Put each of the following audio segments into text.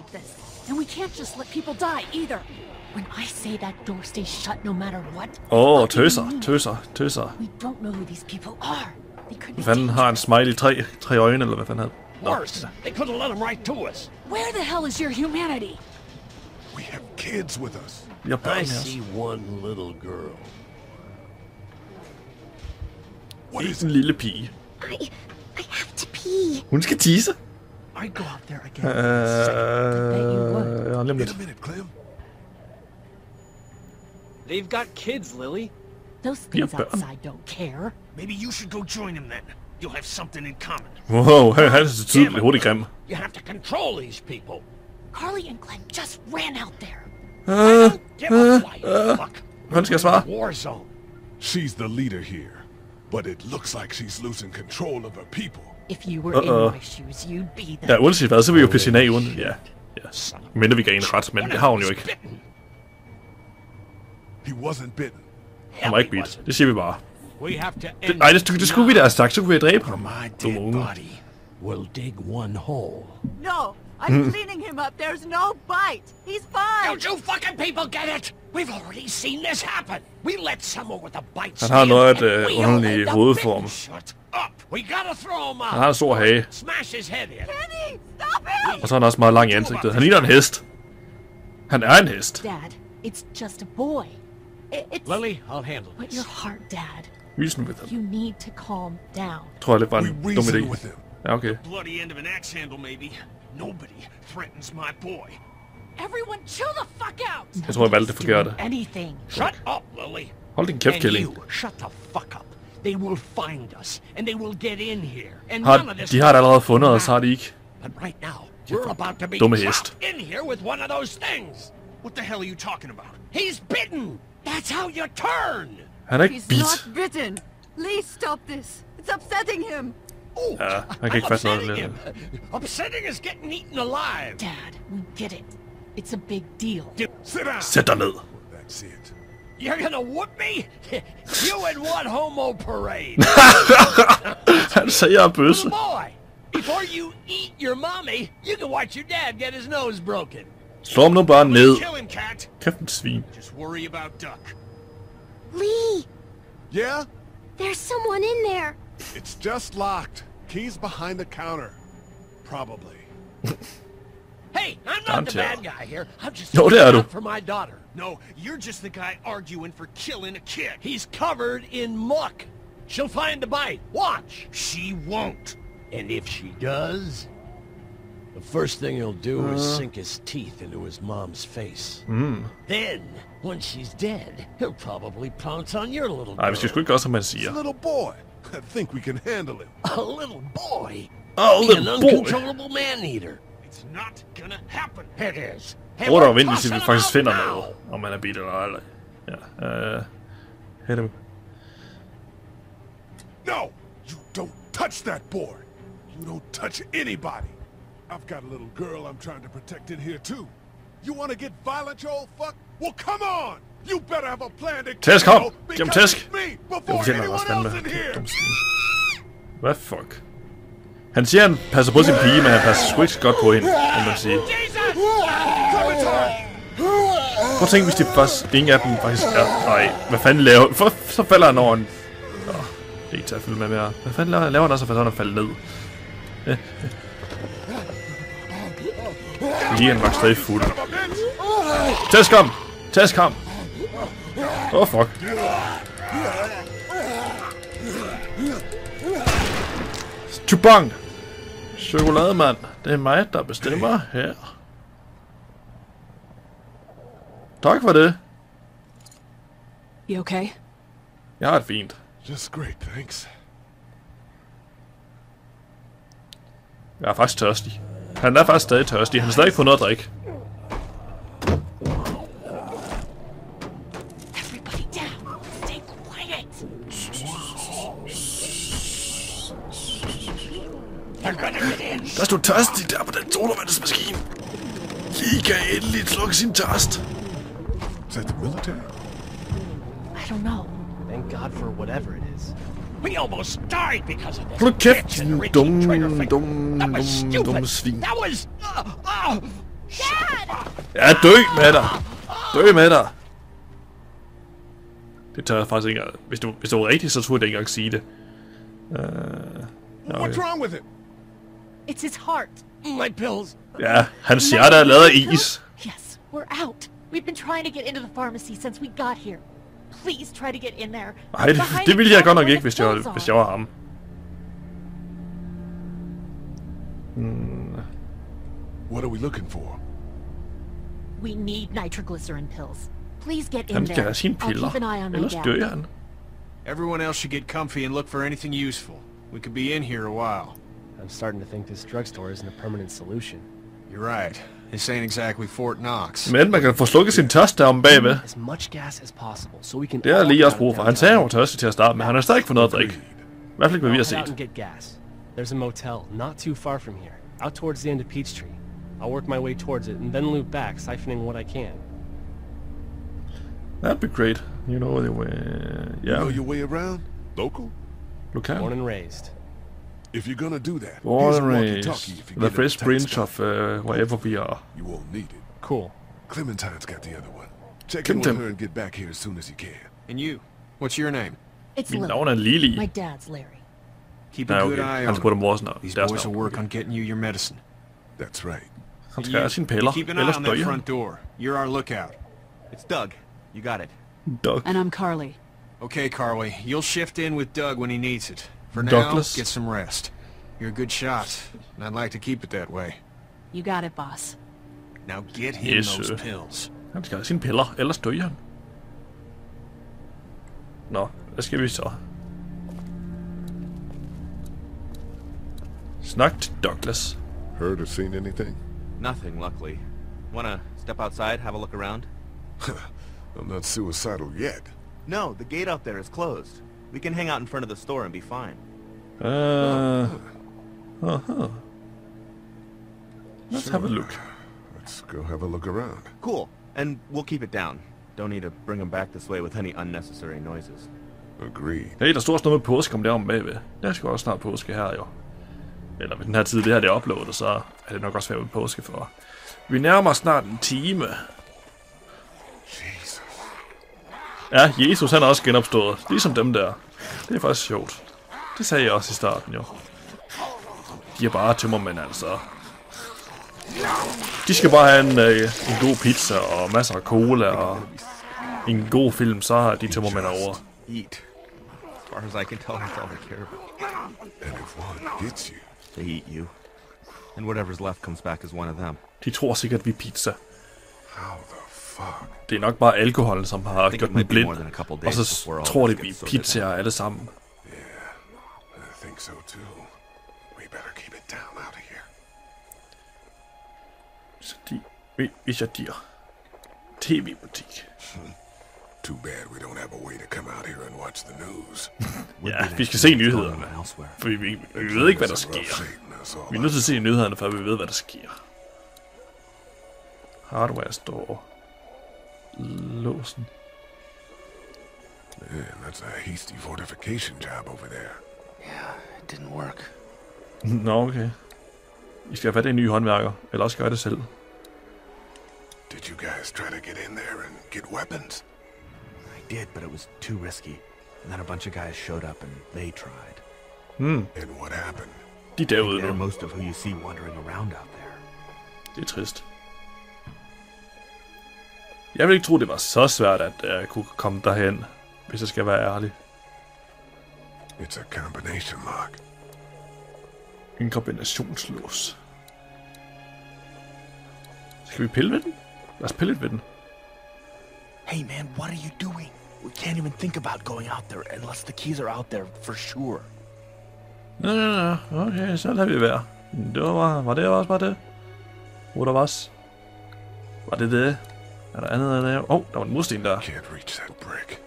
like this. And we can't just let people die either. When I say that door stays shut no matter what, oh, I tøser, mean it. tøser, tøser. We don't know who these people are. They could be Hvad har en smiley tre, tre øjne, eller hvad fanden havde? Nå, Worse, they could have let them right to us. Where the hell is your humanity? We have kids with us. vi har børn I med see one little girl. What is En it? lille pige. I, I have to pee. Hun skal tisse. I go out there again. Ja, lige om In a minute, Clem. They've got kids, Lily. Those Yeah, things but- outside don't care. Maybe you should go join him then. You'll have something in common. Wow, han, han er så tydeligt hurtigt grim. You have to control these people. Carly and Glenn just ran out there. Øh, Give a flying fuck. Hvordan skal jeg svare? War zone. She's the leader here, but it looks like she's losing control of her people. If you were Uh-oh. in my shoes, you'd be the Ja, uanset hvad, så vil vi jo pisse hende af uden. Ja, ja. Mindre vi gav en ret, men det har hun jo ikke. He wasn't bitten. Han var ikke bidt. Det siger vi bare. We have to Det, nej, det, det skulle vi da have sagt, så kunne vi have dræbt ham. My Dumme unge. will dig one hole. No, I'm cleaning him up. There's no bite. He's fine. Don't you fucking people get it? We've already seen this happen. We let someone with a bite Han har stand, noget and øh, we underlig opened up hovedform. bitten. Shut up. We gotta throw him out. Han har en stor hage, Smash his head in. Kenny, stop him! og så er han også meget lang i ansigtet. Han ligner en hest. Han er en hest. Dad. It's just a boy. It's Lily, I'll handle but your heart, Dad. Reason with him. You need to calm down. Tror jeg lidt var We en dum reason idé. with him. Ja, okay. Bloody end of an axe handle, maybe. Nobody threatens my boy. Everyone, chill the fuck out! Jeg tror, jeg valgte det forkerte. Anything. Shut up, Lily. Hold din kæft, and Killing. you, shut the fuck up. They will find us, and they will get in here. And Har, none of this de har det allerede fundet os, har de ikke? But right now, we're about to be dumme hest. in here with one of those things. What the hell are you talking about? He's bitten. That's how you turn. Han er ikke He's not bitten. Please stop this. It's upsetting him. Oh, Ja, han kan I'm ikke fatte upsetting him. Upsetting is getting eaten alive. Dad, we get it. It's a big deal. Sit down. Sæt dig ned. That's it. You're gonna whoop me? you and what homo parade? Han sagde, jeg er bøsse. Boy, before you eat your mommy, you can watch your dad get his nose broken. Slå ham nu bare ned. Kill him, cat. Kæft en svin. Just worry about Duck. Lee, Yeah? there's someone in there. It's just locked. Keys behind the counter. Probably. Hey, I'm not Don't the bad guy here. I'm just Jo, det looking out for my daughter. No, you're just the guy arguing for killing a kid. He's covered in muck. She'll find the bite. Watch. She won't. And if she does, the first thing he'll do is sink his teeth into his mom's face. Then, once she's dead, he'll probably pounce on your little Nej, vi skal girl. sgu ikke gøre, som man It's a little boy. I think we can handle him. A little boy. Oh, An little boy. uncontrollable man-eater. It's not gonna happen. It is. And Tror der we're er vind, hvis vi faktisk out finder now. noget. Om man er bit eller ej. Ja, øh... Hit him. No! You don't touch that boy! You don't touch anybody! I've got a little girl I'm trying to protect in here too. You wanna get violent, you old fuck? Well, come on! You better have a plan to Tæsk ham because tæsk! Det fortjener også fandme. Hvad fuck? Han siger, han passer på sin pige, men han passer sgu ikke så godt på hende, må man sige. Prøv at tænke, hvis de først, ingen af dem faktisk er... Nej, hvad fanden laver... For, så falder han over en... Nå, det er ikke til at følge med mere. Hvad fanden laver, laver han også, for sådan at falde ned? Lige han var stadig fuld. Tæsk ham! Tæsk ham! Åh, oh, fuck. Chubang! Chokolademand. Det er mig, der bestemmer her. Tak for det. You okay? Jeg har det fint. Just great, thanks. Jeg er faktisk tørstig. Han er faktisk stadig tørstig. Han har stadig ikke fået noget at drikke. Der stod tørstig der på den sodavandsmaskine. I kan endelig slukke sin tørst. Is that the military? I don't know. Thank God for whatever it is. We almost died because of this. Hold kæft, bitch and din Richie dumme, svin. That was... Uh, uh, Ja, dø med dig! Dø med dig! Det tør jeg faktisk ikke engang. Hvis det, hvis det var rigtigt, så turde jeg ikke engang sige det. Uh, What's wrong with it? It's his heart. my pills. ja, hans hjerte er lavet af is. Yes, we're out. We've been trying to get into the pharmacy since we got here. Please try to get in there. Nej, det, Behind det the ville jeg counter godt nok where ikke, hvis jeg, var, hvis jeg var ham. What are we looking for? We need nitroglycerin pills. Please get in Han skal there. have sine I'll piller, keep an eye on my ellers dad. dør han. Everyone else should get comfy and look for anything useful. We could be in here a while. I'm starting to think this drugstore isn't a permanent solution. You're right. This ain't exactly Fort Knox. Men man kan få slukket sin tørst derom bagved. As much gas as possible, so we can Det er all lige get også out brug of for. Han sagde, han var downtown. tørstig til at starte med. Han har stadig ikke fået noget at drikke. I hvert fald ikke, hvad vi har I'll set. get gas. There's a motel not too far from here, out towards the end of Peachtree. I'll work my way towards it and then loop back, siphoning what I can. That'd be great. You know the way... You know your way around? Local? lokal. Born and raised. If you're gonna do that, Born here's a walkie-talkie if you The get in a fresh tight of uh, wherever we are. You won't need it. Cool. Clementine's got the other one. Check in with Clinton. her and get back here as soon as you can. And you? What's your name? It's Mit Lily. navn Lili. My dad's Larry. Keep a Nej, good okay. eye Han on spurgte om them. vores navn. These Deres boys will navn. work on getting you your medicine. That's right. Han skal have sine piller, Keep an eye on dør that front door. You're our lookout. It's Doug. You got it. Doug. And I'm Carly. Okay, Carly. You'll shift in with Doug when he needs it. For now, Douglas. get some rest. You're a good shot, and I'd like to keep it that way. You got it, boss. Now get him Yes, those sir. pills. Han skal have sine piller, ellers dør han. Nå, hvad skal vi så? Snak til Douglas. Heard or seen anything? Nothing, luckily. Wanna step outside, have a look around? I'm not suicidal yet. No, the gate out there is closed. We can hang out in front of the store and be fine. Uh, uh-huh. Let's have a look. Let's go have a look around. Cool. And we'll keep it down. Don't need to bring them back this way with any unnecessary noises. Agreed. Hey, der står også noget med påske om derom bagved. Der skal også snart påske her, jo. Eller ved den her tid, det her det er uploadet, så er det nok også været påske for. Vi nærmer os snart en time. Ja, Jesus han er også genopstået. Ligesom dem der. Det er faktisk sjovt. Det sagde jeg også i starten, jo. De er bare tømmermænd, altså. De skal bare have en, øh, en god pizza og masser af cola og en god film, så har de tømmermænd over. Eat. As far as I can tell, that's all they care about. And if one gets you, They eat you. And whatever's left comes back as one of them. De tror sikkert, vi er pizza. how the? Det er nok bare alkoholen, som har gjort dem blind. Og så tror de, vi er pizzaer alle sammen. I think so too. We better keep it down out of here. Så de... Vi, vi dyr. TV-butik. Too bad we don't have a way to come out here and watch the news. Ja, vi skal se nyhederne. For vi, vi, vi ved ikke, hvad der sker. Vi er nødt til at se nyhederne, før vi ved, hvad der sker. Hardware store. Låsen. Man, that's a hasty fortification job over there. Yeah, it didn't work. Nå, okay. I skal have fat i en ny håndværker, eller også gøre det selv. Did you guys try to get in there and get weapons? I did, but it was too risky. And then a bunch of guys showed up and they tried. Hmm, And what happened? de er derude nu. most of who you see wandering around out there. Det er trist. Jeg vil ikke tro, det var så svært at uh, kunne komme derhen, hvis jeg skal være ærlig. It's a combination lock. En kombinationslås. Skal vi pille ved den? Lad os pille lidt ved den. Hey man, what are you doing? We can't even think about going out there unless the keys are out there for sure. Nå, nå, nå. Okay, så lader vi være. Det var, var det også bare det? Hvor der var? Var det det? Er der andet end det? Åh, oh, der var en mursten der. Can't reach that brick.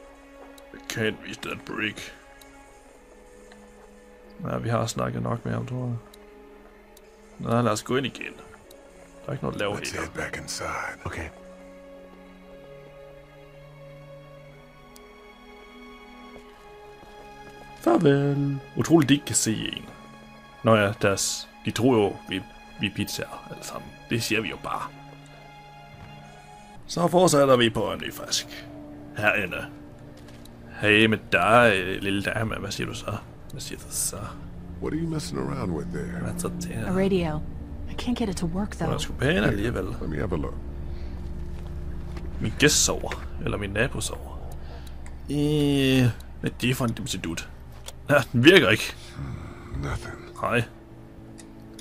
Can't reach that brick. Ja, vi har snakket nok med ham, tror jeg. Nå, lad os gå ind igen. Der er ikke noget at lave Let's head back inside. Okay. Farvel. Utroligt, de ikke kan se en. Nå ja, deres, de tror jo, vi, vi er pizzaer alle sammen. Det siger vi jo bare. Så fortsætter vi på en ny frisk. Herinde. Hey med dig, lille dame. Hvad siger du så? Hvad siger du så? What are you messing around with there? Hvad så der? A radio. I can't get it to work Hun though. er sgu pæn alligevel. Let me have a look. Min gæst sover. Eller min nabo sover. Øh, hvad er det for en dimsedut? Ja, den virker ikke. Nothing. Nej.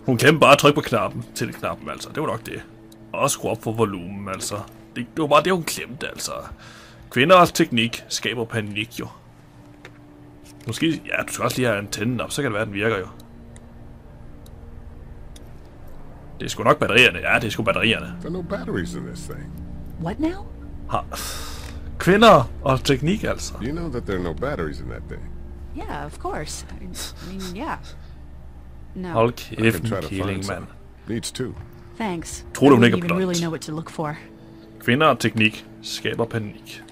Hun glemte bare at trykke på knappen. Til knappen, altså. Det var nok det. Og skrue op for volumen, altså. Det, det var bare det, hun glemte, altså. Kvinders teknik skaber panik, jo. Måske, ja, du skal også lige have antennen op, så kan det være, den virker jo. Det er sgu nok batterierne. Ja, det er sgu batterierne. There are no batteries in this thing. What now? Har... Kvinder og teknik, altså. You know that there are no batteries in that thing. Yeah, of course. I, mean, yeah. No. Hold kæft, killing, mand. some. Needs two. Thanks. Tror du, I hun don't ikke er even blond? really know what to look for. Kvinder og teknik skaber panik.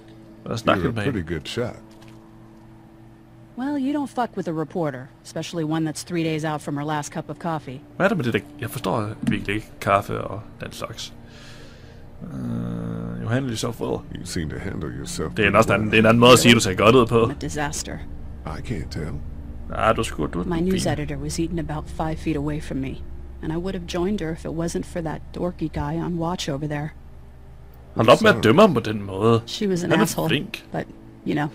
Lad os snakke You're a med pretty good shot. Well, you don't fuck with a reporter, especially one that's three days out from her last cup of coffee. Hvad er det med det der? Jeg forstår virkelig ikke kaffe og den slags. Uh, Johan så fået. You seem to handle yourself. Det er en, pretty også en, well. det er en anden måde at sige, at du ser godt ud på. I'm a disaster. I can't tell. Ja, du skulle du er My news editor was eaten about five feet away from me, and I would have joined her if it wasn't for that dorky guy on watch over there. Hold op med at dømme ham på den måde. She was an Han er asshole, flink. but, you know,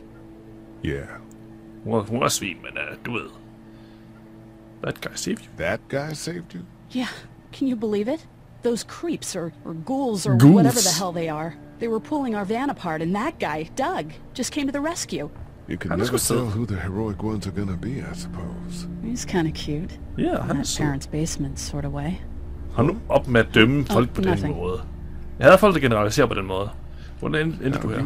Yeah. Hun er, hun er svin, men uh, du ved. That guy saved you. That guy saved you? yeah, can you believe it? Those creeps or, or ghouls or Ghouls. whatever the hell they are. They were pulling our van apart, and that guy, Doug, just came to the rescue. You can Han er never tell who the heroic ones are gonna be, I suppose. He's kind of cute. Yeah, In er that sød. parents' basement sort of way. Hold nu op med at dømme folk på den nothing. måde. Jeg havde folk, der generaliserer på den måde. Hvordan endte du her?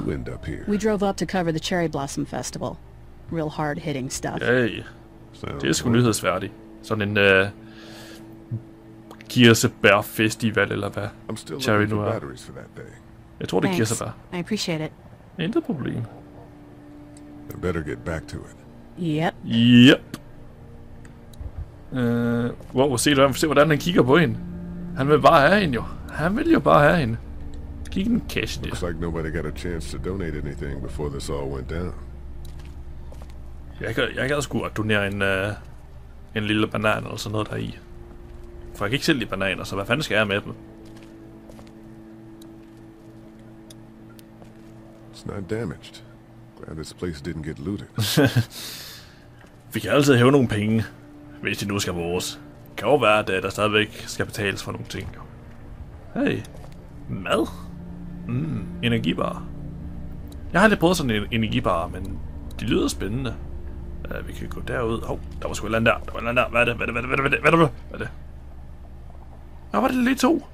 We drove up to cover the Cherry Blossom Festival. Real hard-hitting stuff. Hey, Sounds det er sgu nyhedsværdigt. Sådan en uh, kirsebær festival eller hvad? I'm still Cherry that thing. Jeg tror, det er Thanks. kirsebær. I appreciate it. Intet problem. I better get back to it. Yep. Yep. Uh, wow, se, se, hvordan han kigger på hende. Han vil bare have hende jo. Han vil jo bare have hende. Kig den cash der. Looks like nobody got a chance to donate anything before this all went down. Jeg gad, jeg gad sgu at donere en, uh, en lille banan eller sådan noget der i. For jeg kan ikke selv lide bananer, så hvad fanden skal jeg med dem? It's not damaged. Glad this place didn't get looted. Vi kan altid hæve nogle penge, hvis de nu skal vores. Kan jo være, at øh, der stadigvæk skal betales for nogle ting. jo. Hey, mad? Mm, energibar. Jeg har aldrig prøvet sådan en energibar, men de lyder spændende. Uh, vi kan gå derud. Hov, der var sgu et eller andet der. Der var et eller andet der. Hvad er det? Hvad er det? Hvad er det? Hvad er det? Hvad er det? Hvad er det? Nå, var det lige to?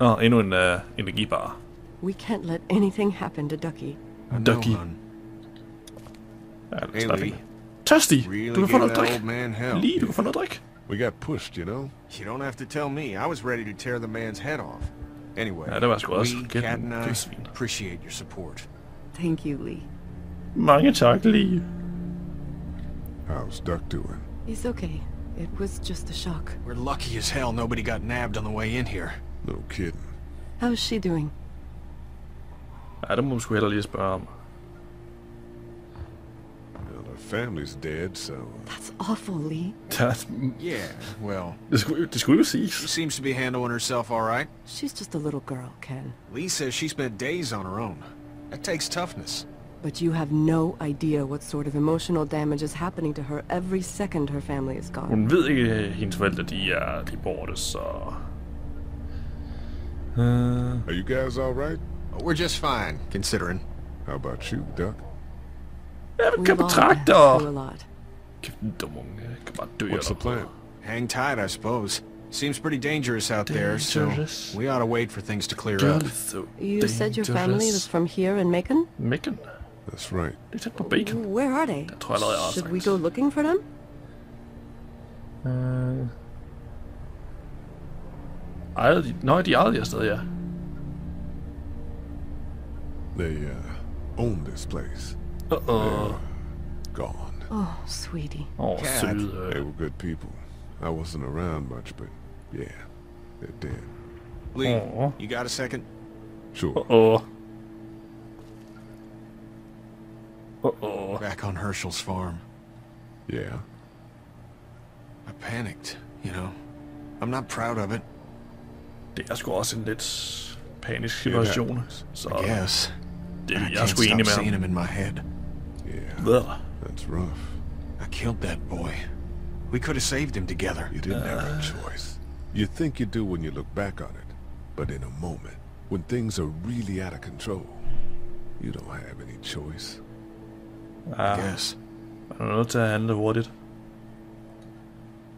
Nå, endnu en uh, energibar. We can't let anything happen to Ducky. Ducky. Ja, det Hey, er Lee. Tørstig! Du kan få noget drik. Lige, du kan få noget drik. We got pushed, you know? You don't have to tell me. I was ready to tear the man's head off. Anyway, Ja, det var sgu også we, gæt- Kat and I, appreciate your support. Thank you, Lee. Mange tak, lige. How's Duck doing? He's okay. It was just a shock. We're lucky as hell nobody got nabbed on the way in here. No kidding. How's she doing? Ja, det må man sgu heller lige spørge om. Well, her family's dead, so That's awful, Lee. Det, Yeah, well, det, skulle, det skulle jo she seems to be handling herself all right. She's just a little girl, Ken. Lee says she spent days on her own. That takes toughness. But you have no idea what sort of emotional damage is happening to her every second her family is gone. Hun ved ikke, at hendes forældre de er, de er borte, så... Uh, are you guys all right? We're just fine, considering. How about you, Duck? Og... lot. Kæft, en dum unge. Jeg kan bare dø What's the plan? Hang tight, I suppose. Seems pretty dangerous out there, so we ought to wait for things to clear up. so You said your family was from here in Macon? Macon? That's right. Det er tæt på bacon. Where are they? Det tror jeg allerede, jeg har Should we go looking for them? Uh, ejede de... Nå, de ejede jeg stadig, ja. They, uh, own this place. Uh-oh. Gone. Oh, sweetie. Oh, Cat. They were good people. I wasn't around much, but yeah, they're dead. Lee, Aw. you got a second? Sure. Åh. Åh. Back on Hershel's farm. Yeah. I panicked, you know. I'm not proud of it, Det er sgu også en lidt panisk situation. Så I guess. det er I jeg er can't sgu enig stop med seeing ham. him in my head. Yeah. Hvad? That's rough. I killed that boy. We could have saved him together. You didn't have a choice. You think you do when you look back on it, but in a moment, when things are really out of control, you don't have any choice. Ja, I guess. man er nødt til at handle hurtigt.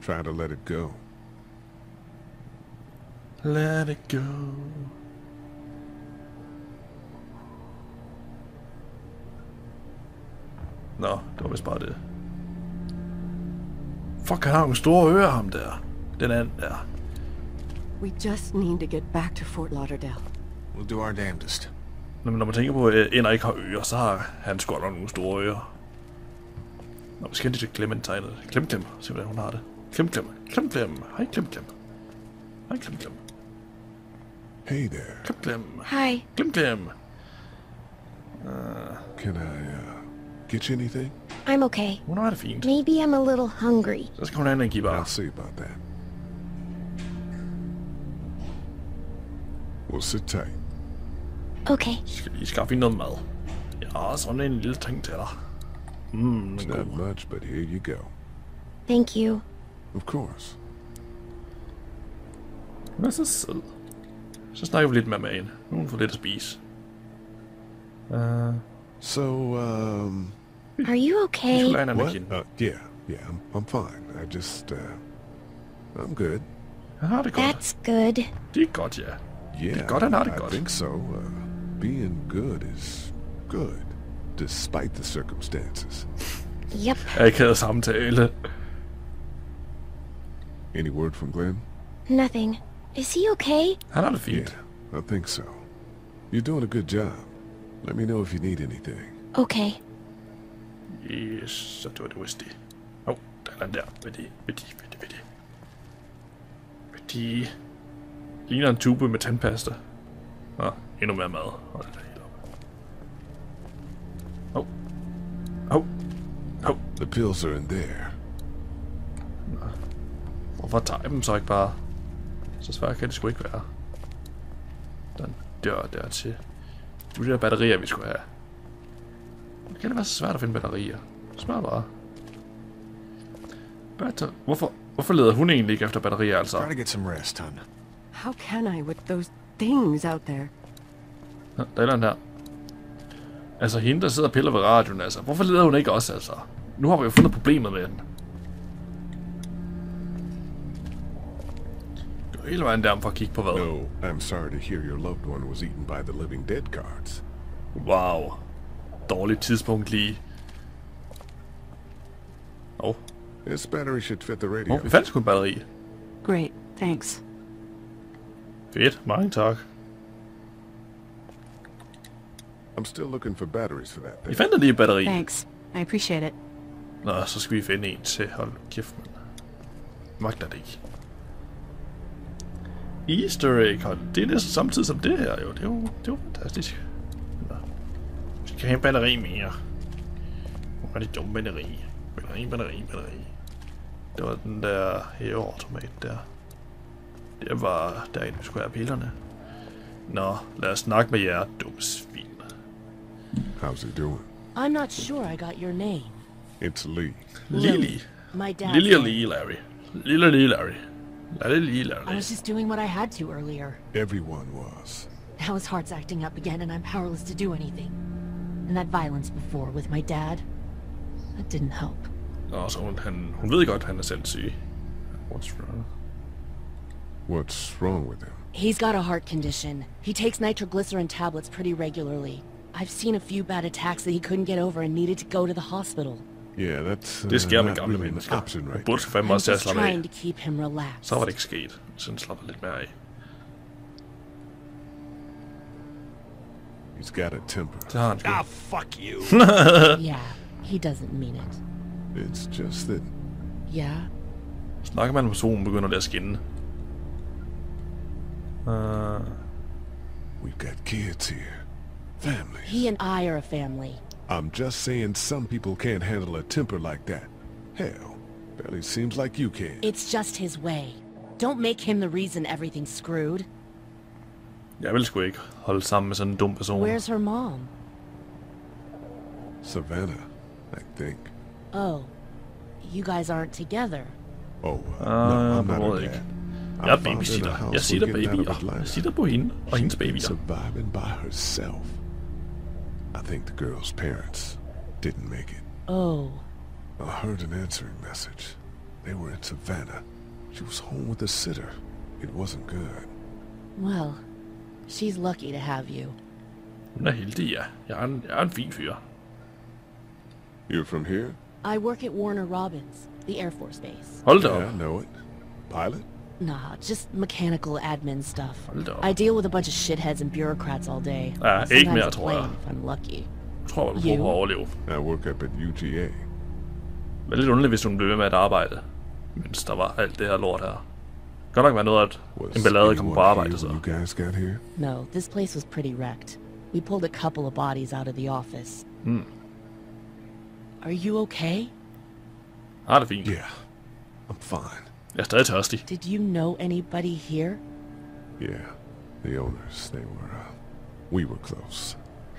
Try to let it go. Let it go. Nå, det var vist bare det. Fuck, han har nogle store ører, ham der. Den anden der. We just need to get back to Fort Lauderdale. We'll do our damnedest. Når man, når man tænker på, at ender ikke har ører, så har han sgu nogle store ører. Nå, vi skal lige til Clementine. Klem, klem. Se, hvordan hun har det. Klem, klem. Klem, klem. Hej, klem, klem. Hej, klem, klem. Hey there. Klem, klem. Hi. Klem, klem. Can I, uh, get you anything? I'm okay. Hun har det fint. Maybe I'm a little hungry. Så skal hun have en energibar. I'll see about that. We'll sit tight. Okay. skal lige skaffe hende noget mad. Ja, sådan en lille ting til dig. Mm, It's not god. much, but here you go. Thank you. Of course. Hun er så sød. Så snakker vi lidt med magen. Nu har hun får lidt at spise. Uh, So, um, Are you okay? skulle have en what? Uh, yeah, yeah, I'm, I'm fine. I just, uh, I'm good. Han har det godt. That's good. Det er godt, ja. Yeah, godt, han har det I think so. Uh, being good is good, despite the circumstances. Yep. Akavet samtale. Any word from Glenn? Nothing. Is he okay? Han har det fint. I think so. You're doing a good job. Let me know if you need anything. Okay. Yes, så det var det vist det. Åh, oh, der er den der. Hvad er det? Hvad er det? Hvad er det? Hvad er det? Hvad er det? Ligner en tube med tandpasta. Nå, endnu mere mad. Hold da helt op. Åh. Åh. Åh. The pills are in there. Hvorfor tager jeg dem så ikke bare? Så svært kan det sgu ikke være. Den dør der til. Det er de der batterier, vi skulle have. Det kan det være så svært at finde batterier. Smør bare. Batter hvorfor, hvorfor leder hun egentlig ikke efter batterier, altså? Try to get some rest, hon. How can I with those things out there? Nå, Der er den der. Altså hende, der sidder og piller ved radioen, altså. Hvorfor leder hun ikke også, altså? Nu har vi jo fundet problemet med den. Gå hele vejen der for at kigge på hvad. No, I'm sorry to hear your loved one was eaten by the living dead cards. Wow. Dårligt tidspunkt lige. Oh, This battery should fit the radio. oh, vi fandt sgu en batteri. Great, thanks. Fedt, mange tak. I'm still looking for batteries for that Vi thing. fandt da lige et batteri. Thanks. I appreciate it. Nå, så skal vi finde en til. Hold kæft, mand. Magter det ikke. Easter egg, hold. Det er næsten samtidig som det her, jo. Det er jo, det er jo fantastisk. Nå. Vi skal have en batteri mere. Hvor er det dumme batteri? Batteri, batteri, batteri. Det var den der hæveautomat der. Det var derinde, vi skulle have pillerne. Nå, lad os snakke med jer, dumme svin. How's he doing? I'm not sure I got your name. It's Lee. Lily. My dad. Lily og Lee, Larry. Lille Lee, Larry. Lille Lee, I was just doing what I had to earlier. Everyone was. Now his heart's acting up again and I'm powerless to do anything. And that violence before with my dad, that didn't help. Nå, så hun, han, hun ved godt, at han er selv syg. What's wrong? What's wrong with him? He's got a heart condition. He takes nitroglycerin tablets pretty regularly. I've seen a few bad attacks that he couldn't get over and needed to go to the hospital. Yeah, that's uh, Det sker med not gamle really an mennesker. option Hun right burde there. fandme I'm også til at slappe af. trying to keep him relaxed. Så var det ikke sket. Så den slapper lidt mere af. He's got a temper. Det har han sgu. Ah, fuck you. yeah, he doesn't mean it. It's just that Yeah? Snakker man med personen, begynder det at skinne. Uh, we've got kids here. Family. He and I are a family. I'm just saying some people can't handle a temper like that. Hell, barely seems like you can. It's just his way. Don't make him the reason everything's screwed. jeg vil sgu ikke holde sammen med sådan en dum person. Where's her mom? Savannah, I think. Oh. You guys aren't together. Oh, uh, Ah, no, I'm not ved her ikke. dad. Jeg er I found her in a babysitter. house Jeg sitter we're getting out of babyer. Atlanta. Jeg sitter på hende og hendes babyer. surviving by herself. I think the girl's parents didn't make it. Oh. I heard an answering message. They were in Savannah. She was home with a sitter. It wasn't good. Well, she's lucky to have you. Hun er heldig, ja. Jeg er en, jeg er en fin fyr. You're from here? I work at Warner Robins, the Air Force base. Hold da Yeah, op. I know it. Pilot? Nah, just mechanical admin stuff. Hold. I deal with a bunch of shitheads and bureaucrats all day. Ja, Sometimes ikke mere, a tror jeg. plane If I'm lucky. Jeg tror, du prøver You? at overleve. I work up at UGA. Det er lidt underligt, hvis hun blev ved med at arbejde, mens der var alt det her lort her. Godt nok være noget, at en ballade kom på anyone arbejde, here så. you guys got here? No, this place was pretty wrecked. We pulled a couple of bodies out of the office. Hmm. Are you okay? Har det fint. Yeah, I'm fine. Jeg er stadig tørstig. Did you know anybody here? Yeah, the owners, they were, uh, we were close.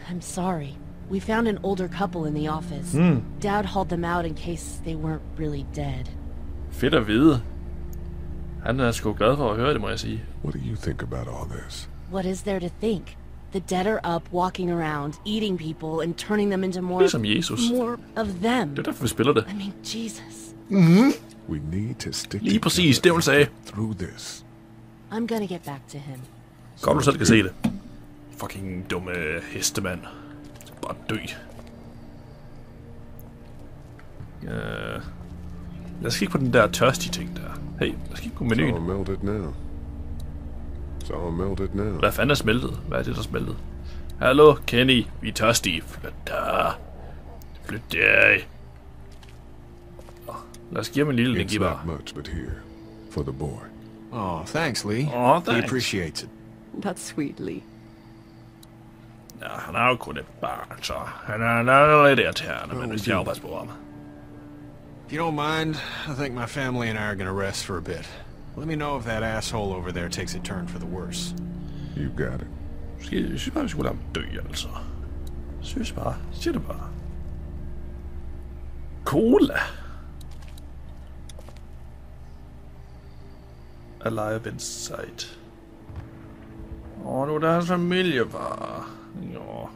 I'm sorry. We found an older couple in the office. Hmm. Dad hauled them out in case they weren't really dead. Fedt at vide. Han er sgu glad for at høre det, må jeg sige. What do you think about all this? What is there to think? The dead are up, walking around, eating people, and turning them into more... Ligesom Jesus. More of them. Det er derfor, vi spiller det. I mean, Jesus. We need to stick Lige præcis, det hun sagde. through this. I'm gonna get back to him. Godt, du selv kan se det. Fucking dumme hestemand. Bare dø. Uh, lad os kigge på den der tørstige ting der. Hey, lad os kigge på menuen. all melted now. All melted now. Hvad fanden er smeltet? Hvad er det, der er smeltet? Hallo, Kenny. Vi er tørstige. Flyt der. Flyt der. Nå, Lad os give ham en lille It's energibar. not much, but here, for the boy. Oh, thanks, Lee. Aw, He appreciates it. That's sweet, Lee. Ja, han er jo kun et barn, så han er, han er lidt irriterende, men vi skal afpasse på ham. If you don't mind, I think my family and I are gonna rest for a bit. Let me know if that asshole over there takes a turn for the worse. You got it. Måske, jeg synes bare, vi skulle lade ham dø, altså. Jeg synes bare. Siger det bare. Cola. Alive Inside. Åh, nu er deres familie bare. Jo.